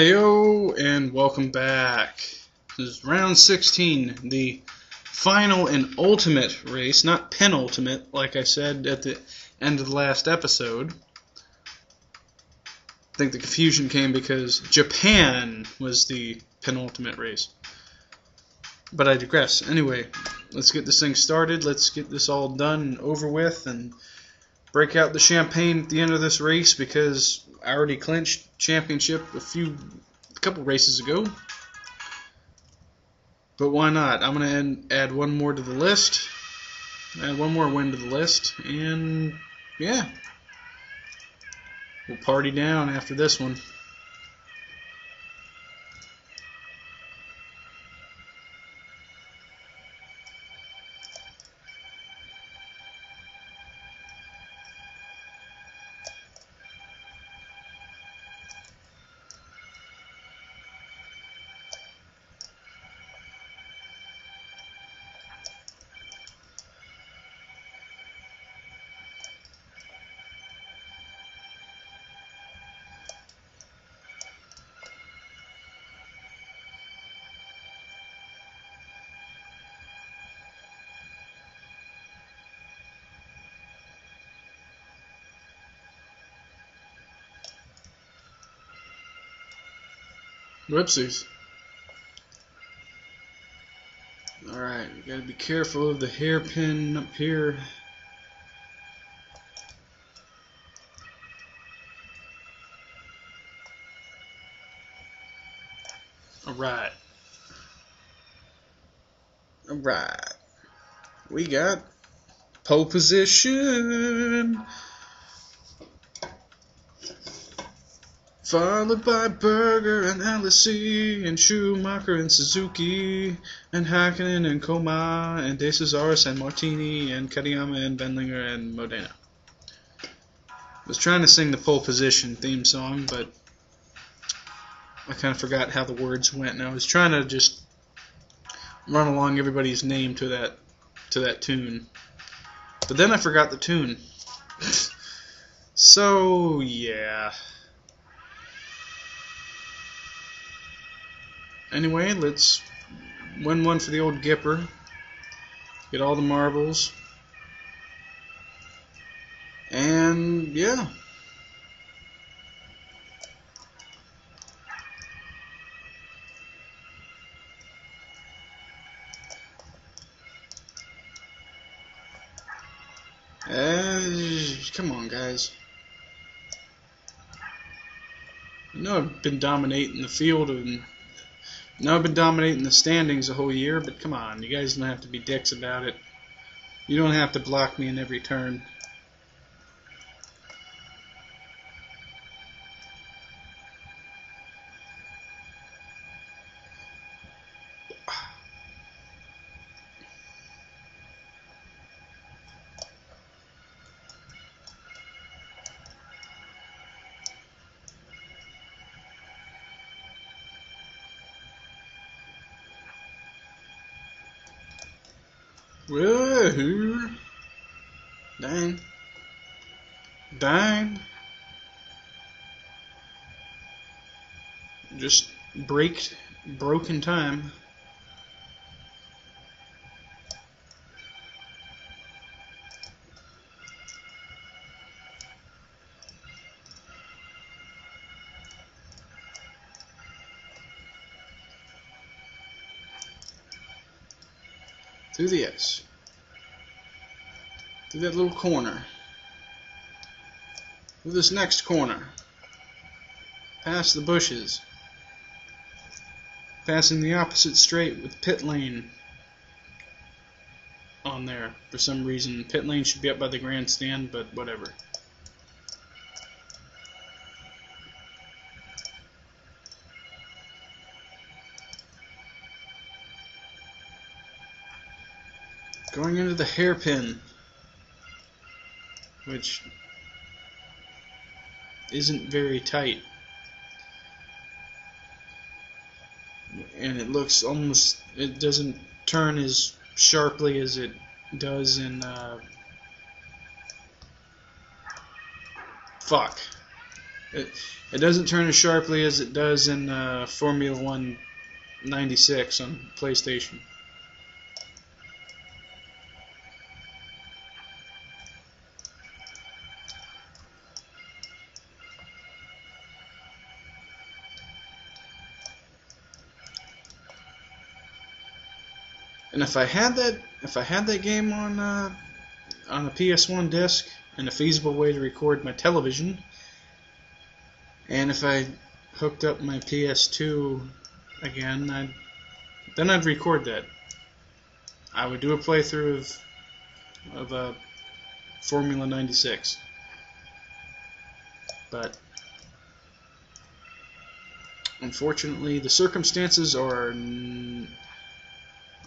Heyo, and welcome back. This is round 16, the final and ultimate race, not penultimate, like I said at the end of the last episode. I think the confusion came because Japan was the penultimate race. But I digress. Anyway, let's get this thing started. Let's get this all done and over with and break out the champagne at the end of this race because I already clinched championship a few, a couple races ago. But why not? I'm gonna add, add one more to the list. Add one more win to the list, and yeah, we'll party down after this one. Whoopsies. Alright, gotta be careful of the hairpin up here. Alright. Alright. We got pole position. Followed by Berger and Alesi and Schumacher and Suzuki and Hakkinen and Koma and De Cesaris and Martini and Katayama and Wendlinger and Modena. I was trying to sing the pole position theme song, but I kind of forgot how the words went, and I was trying to just run along everybody's name to that to that tune. But then I forgot the tune. so yeah. Anyway, let's win one for the old Gipper. Get all the marbles. And yeah. Uh, come on, guys. I know I've been dominating the field and now I've been dominating the standings a whole year, but come on, you guys don't have to be dicks about it. You don't have to block me in every turn. Woohoo! Dang. Dang. Just braked, broken time. Through through that little corner, through this next corner, past the bushes, passing the opposite straight with pit lane on there for some reason. Pit lane should be up by the grandstand, but whatever. Going into the hairpin, which isn't very tight. And it looks almost, it doesn't turn as sharply as it does in, uh, fuck. It, it doesn't turn as sharply as it does in uh, Formula One 96 on PlayStation. And if I had that, if I had that game on uh, on a PS1 disc and a feasible way to record my television, and if I hooked up my PS2 again, I'd then I'd record that. I would do a playthrough of of uh, Formula 96. But unfortunately, the circumstances are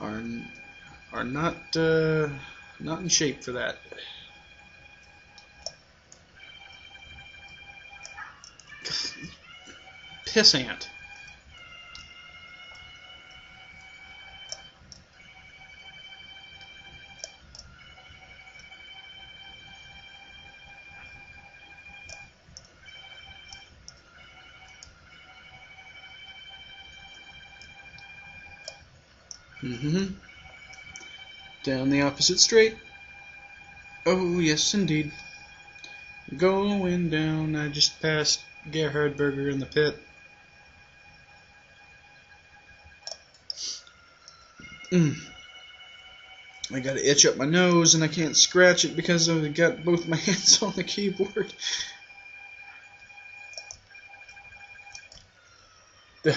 are are not uh, not in shape for that. Pissant. Mm-hmm. Down the opposite straight. Oh, yes, indeed. Going down, I just passed Gerhard Berger in the pit. Mm. I got to itch up my nose and I can't scratch it because I've got both my hands on the keyboard.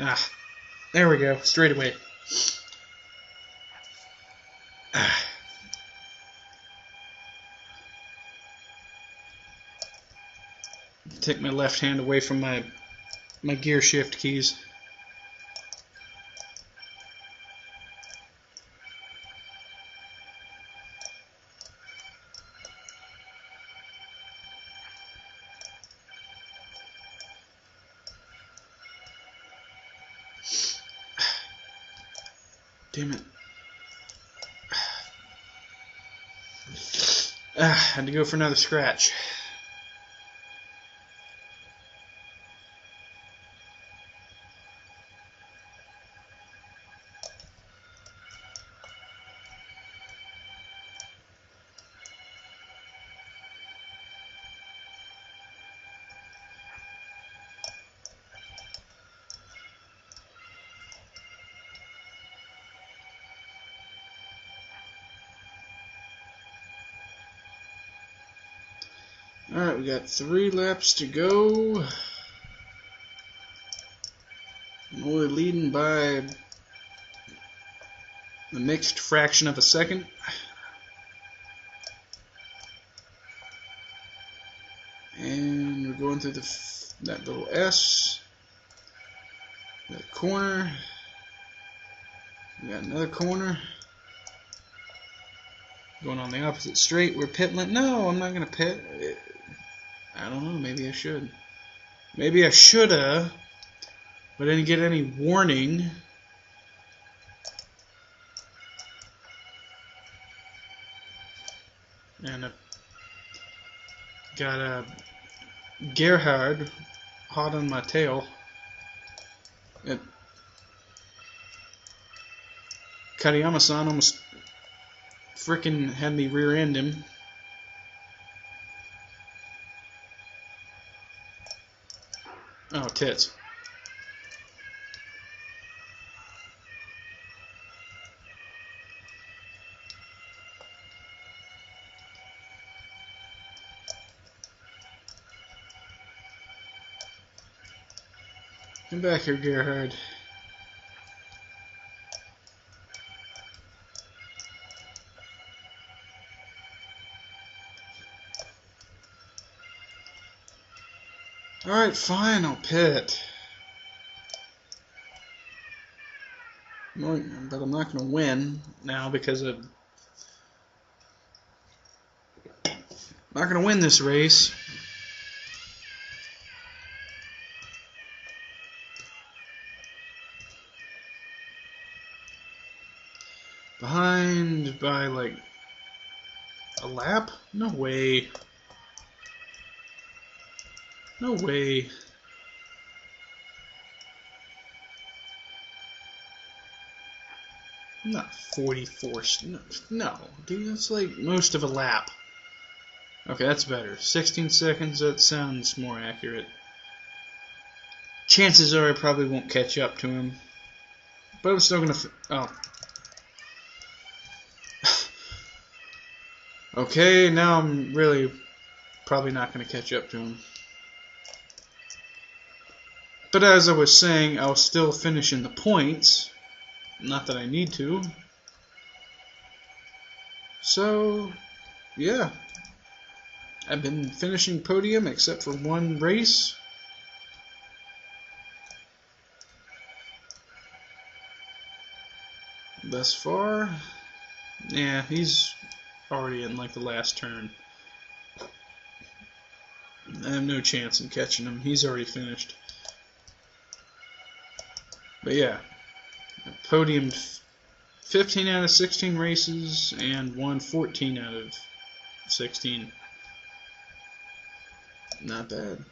ah. There we go, straight away. Take my left hand away from my my gear shift keys. Damn it. Ah, had to go for another scratch. Alright, we got three laps to go. Only leading by a mixed fraction of a second. And we're going through the that little S. That corner. We got another corner. Going on the opposite straight. We're pitting. No, I'm not going to pit. I don't know. Maybe I should. Maybe I shoulda, but I didn't get any warning. And I got a Gerhard hot on my tail. It Katayama-san almost freaking had me rear end him. Tits. Come back here, Gerhard. Alright, fine, I'll pit. But I'm not going to win now because of... I'm not going to win this race. Behind by like a lap? No way. No way. Not 44. No, no, dude, that's like most of a lap. Okay, that's better. 16 seconds, that sounds more accurate. Chances are I probably won't catch up to him. But I'm still gonna. oh. okay, now I'm really probably not gonna catch up to him. But as I was saying, I'll still finish in the points. Not that I need to. So, yeah. I've been finishing podium except for one race. Thus far. Yeah, he's already in like the last turn. I have no chance in catching him. He's already finished. But yeah, podiumed 15 out of 16 races and won 14 out of 16. Not bad.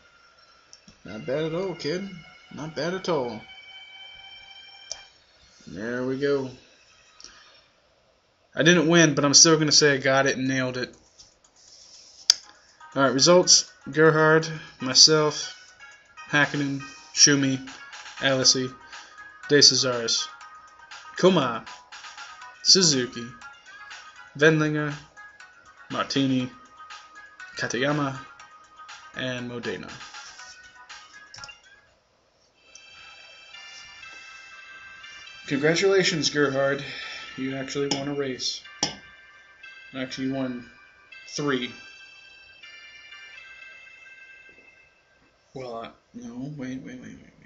Not bad at all, kid. Not bad at all. There we go. I didn't win, but I'm still going to say I got it and nailed it. Alright, results. Gerhard, myself, Hakkinen, Schumi, Alesi, De Cesaris, Kuma, Suzuki, Wendlinger, Martini, Katayama, and Modena. Congratulations, Gerhard. You actually won a race. Actually, you won three. Well, no, wait, wait, wait, wait,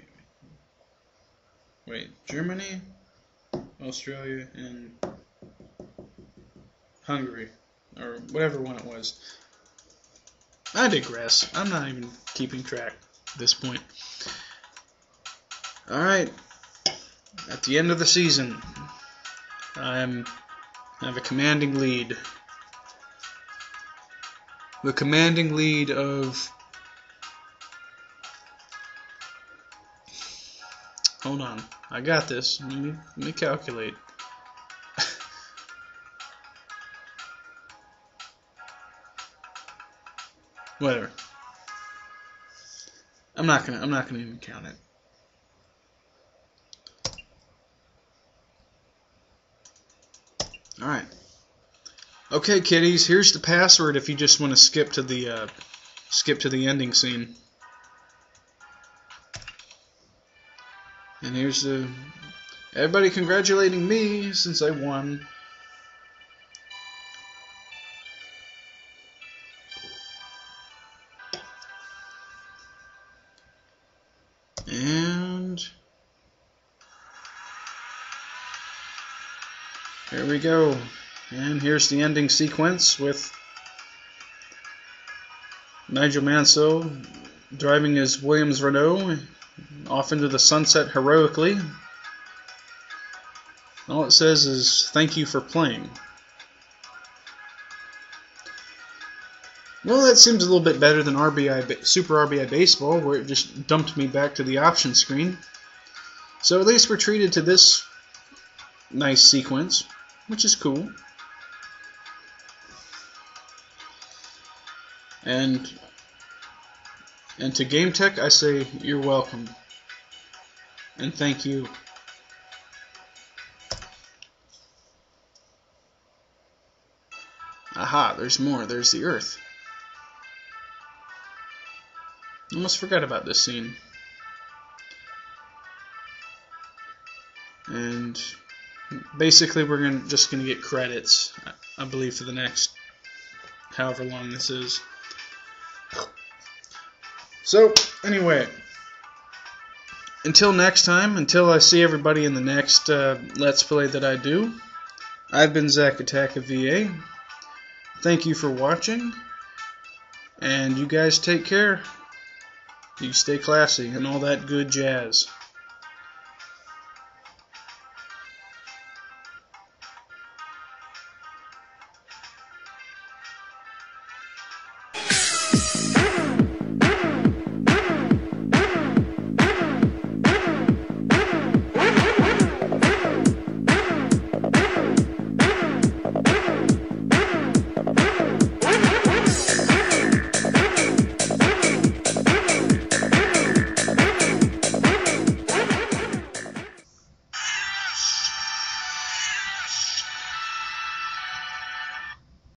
wait, Germany, Australia, and Hungary, or whatever one it was. I digress. I'm not even keeping track at this point. Alright. At the end of the season, I'm I have a commanding lead. The commanding lead of Hold on. I got this. Let me, let me calculate. Whatever. I'm not gonna I'm not gonna even count it. Alright. Okay, kiddies, here's the password if you just want to skip to the uh, skip to the ending scene. And here's the everybody congratulating me since I won. And here we go. And here's the ending sequence with Nigel Mansell driving his Williams Renault off into the sunset heroically. All it says is, thank you for playing. Well, that seems a little bit better than RBI Super RBI Baseball, where it just dumped me back to the option screen. So at least we're treated to this nice sequence, which is cool. And and to GameTek, I say you're welcome. And thank you. Aha, there's more. There's the Earth. Almost forgot about this scene. And basically we're gonna, just going to get credits, I believe, for the next however long this is. So, anyway, until next time, until I see everybody in the next uh, Let's Play that I do, I've been Zach Attack of VA. Thank you for watching, and you guys take care. You stay classy and all that good jazz.